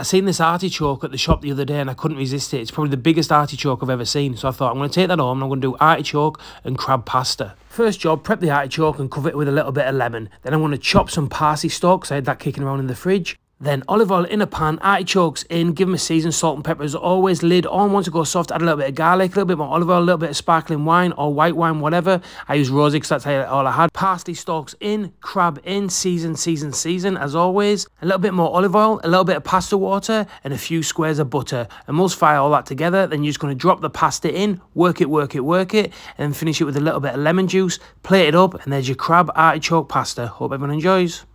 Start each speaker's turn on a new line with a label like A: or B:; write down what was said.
A: I seen this artichoke at the shop the other day and I couldn't resist it. It's probably the biggest artichoke I've ever seen. So I thought I'm going to take that home and I'm going to do artichoke and crab pasta. First job, prep the artichoke and cover it with a little bit of lemon. Then I'm going to chop some parsley stalks. I had that kicking around in the fridge. Then olive oil in a pan, artichokes in, give them a season, salt and pepper as always, lid on. Once it goes soft, add a little bit of garlic, a little bit more olive oil, a little bit of sparkling wine or white wine, whatever. I use rosé because that's all I had. Parsley stalks in, crab in, season, season, season as always. A little bit more olive oil, a little bit of pasta water and a few squares of butter. Emulsify all that together. Then you're just going to drop the pasta in, work it, work it, work it and finish it with a little bit of lemon juice. Plate it up and there's your crab artichoke pasta. Hope everyone enjoys.